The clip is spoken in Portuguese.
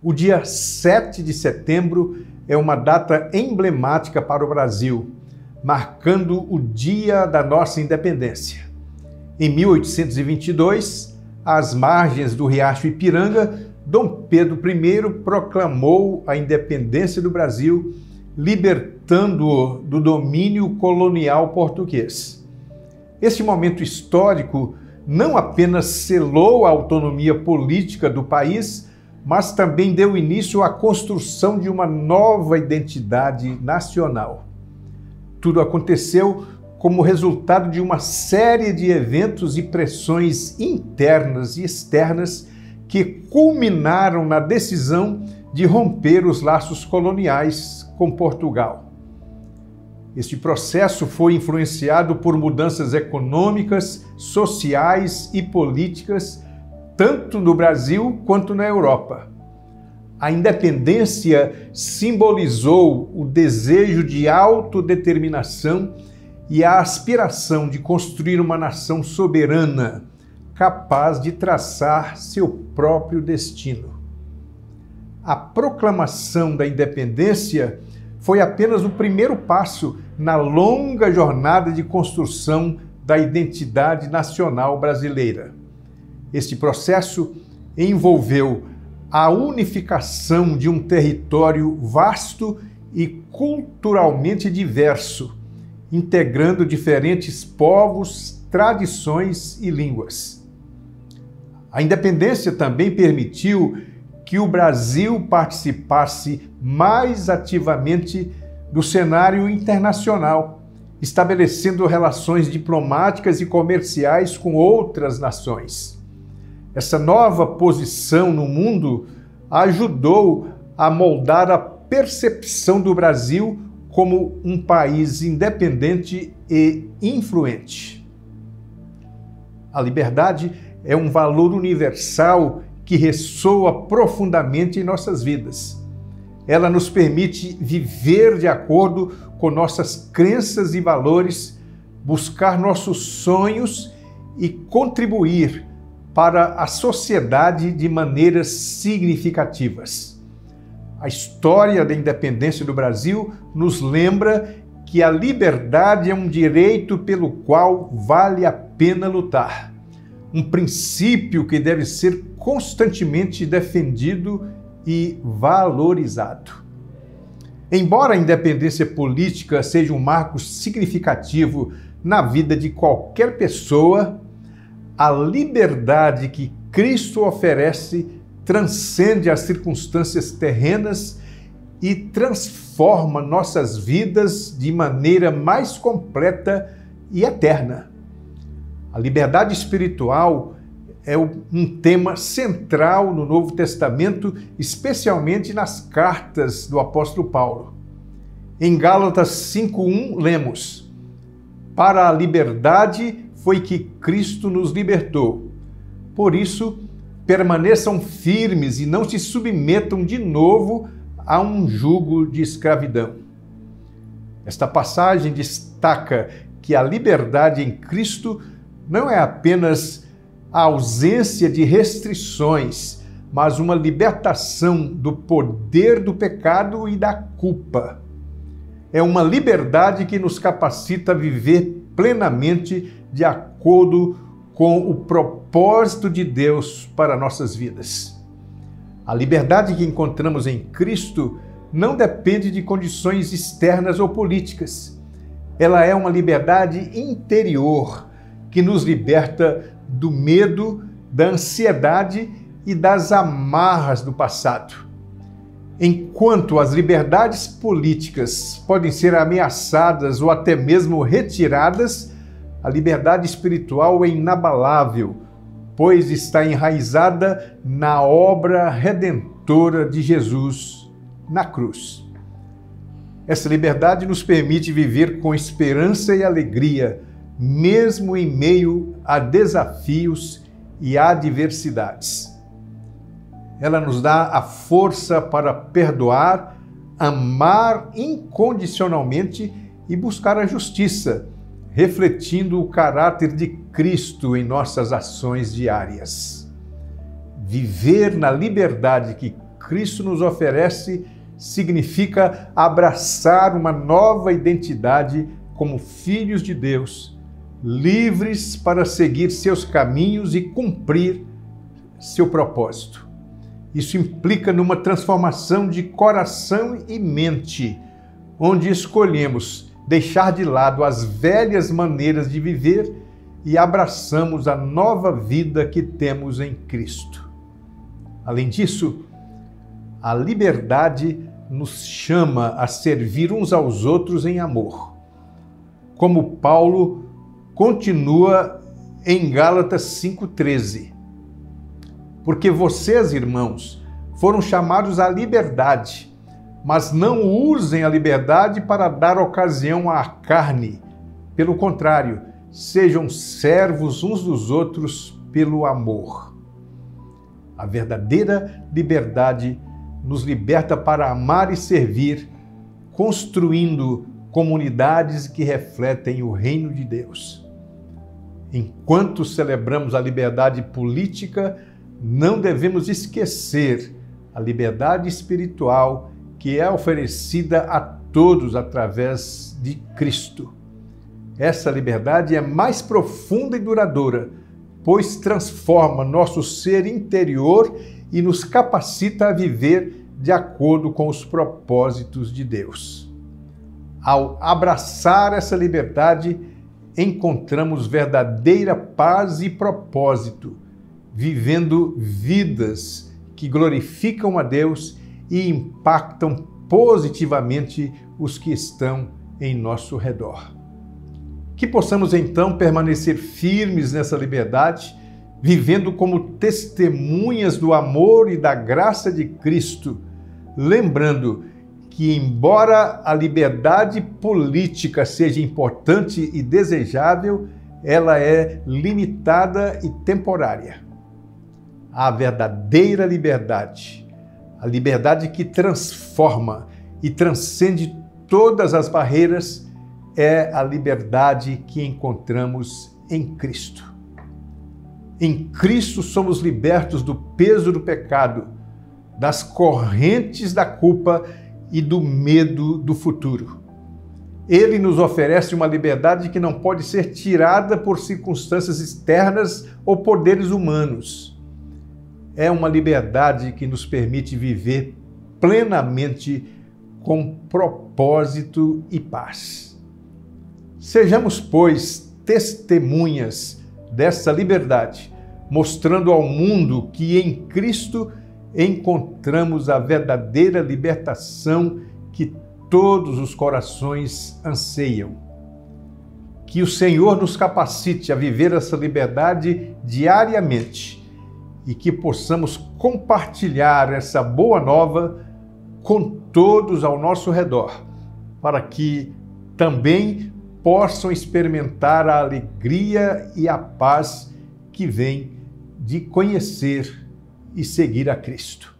O dia 7 de setembro é uma data emblemática para o Brasil, marcando o dia da nossa independência. Em 1822, às margens do riacho Ipiranga, Dom Pedro I proclamou a independência do Brasil, libertando-o do domínio colonial português. Este momento histórico não apenas selou a autonomia política do país, mas também deu início à construção de uma nova identidade nacional. Tudo aconteceu como resultado de uma série de eventos e pressões internas e externas que culminaram na decisão de romper os laços coloniais com Portugal. Este processo foi influenciado por mudanças econômicas, sociais e políticas tanto no Brasil quanto na Europa. A independência simbolizou o desejo de autodeterminação e a aspiração de construir uma nação soberana, capaz de traçar seu próprio destino. A proclamação da independência foi apenas o primeiro passo na longa jornada de construção da identidade nacional brasileira. Este processo envolveu a unificação de um território vasto e culturalmente diverso, integrando diferentes povos, tradições e línguas. A independência também permitiu que o Brasil participasse mais ativamente do cenário internacional, estabelecendo relações diplomáticas e comerciais com outras nações. Essa nova posição no mundo ajudou a moldar a percepção do Brasil como um país independente e influente. A liberdade é um valor universal que ressoa profundamente em nossas vidas. Ela nos permite viver de acordo com nossas crenças e valores, buscar nossos sonhos e contribuir para a sociedade de maneiras significativas. A história da independência do Brasil nos lembra que a liberdade é um direito pelo qual vale a pena lutar, um princípio que deve ser constantemente defendido e valorizado. Embora a independência política seja um marco significativo na vida de qualquer pessoa, a liberdade que Cristo oferece transcende as circunstâncias terrenas e transforma nossas vidas de maneira mais completa e eterna. A liberdade espiritual é um tema central no Novo Testamento, especialmente nas cartas do apóstolo Paulo. Em Gálatas 5:1 lemos: Para a liberdade foi que Cristo nos libertou. Por isso, permaneçam firmes e não se submetam de novo a um jugo de escravidão. Esta passagem destaca que a liberdade em Cristo não é apenas a ausência de restrições, mas uma libertação do poder do pecado e da culpa. É uma liberdade que nos capacita a viver plenamente de acordo com o propósito de Deus para nossas vidas. A liberdade que encontramos em Cristo não depende de condições externas ou políticas. Ela é uma liberdade interior que nos liberta do medo, da ansiedade e das amarras do passado. Enquanto as liberdades políticas podem ser ameaçadas ou até mesmo retiradas, a liberdade espiritual é inabalável, pois está enraizada na obra redentora de Jesus na cruz. Essa liberdade nos permite viver com esperança e alegria, mesmo em meio a desafios e adversidades. Ela nos dá a força para perdoar, amar incondicionalmente e buscar a justiça refletindo o caráter de Cristo em nossas ações diárias. Viver na liberdade que Cristo nos oferece significa abraçar uma nova identidade como filhos de Deus, livres para seguir seus caminhos e cumprir seu propósito. Isso implica numa transformação de coração e mente, onde escolhemos deixar de lado as velhas maneiras de viver e abraçamos a nova vida que temos em Cristo. Além disso, a liberdade nos chama a servir uns aos outros em amor. Como Paulo continua em Gálatas 5,13. Porque vocês, irmãos, foram chamados à liberdade, mas não usem a liberdade para dar ocasião à carne. Pelo contrário, sejam servos uns dos outros pelo amor. A verdadeira liberdade nos liberta para amar e servir, construindo comunidades que refletem o reino de Deus. Enquanto celebramos a liberdade política, não devemos esquecer a liberdade espiritual que é oferecida a todos através de Cristo. Essa liberdade é mais profunda e duradoura, pois transforma nosso ser interior e nos capacita a viver de acordo com os propósitos de Deus. Ao abraçar essa liberdade, encontramos verdadeira paz e propósito, vivendo vidas que glorificam a Deus e impactam positivamente os que estão em nosso redor. Que possamos então permanecer firmes nessa liberdade vivendo como testemunhas do amor e da graça de Cristo, lembrando que, embora a liberdade política seja importante e desejável, ela é limitada e temporária. A verdadeira liberdade, a liberdade que transforma e transcende todas as barreiras, é a liberdade que encontramos em Cristo. Em Cristo somos libertos do peso do pecado, das correntes da culpa e do medo do futuro. Ele nos oferece uma liberdade que não pode ser tirada por circunstâncias externas ou poderes humanos. É uma liberdade que nos permite viver plenamente com propósito e paz. Sejamos, pois, testemunhas dessa liberdade, mostrando ao mundo que em Cristo encontramos a verdadeira libertação que todos os corações anseiam. Que o Senhor nos capacite a viver essa liberdade diariamente e que possamos compartilhar essa boa nova com todos ao nosso redor, para que também possam experimentar a alegria e a paz que vem de conhecer e seguir a Cristo.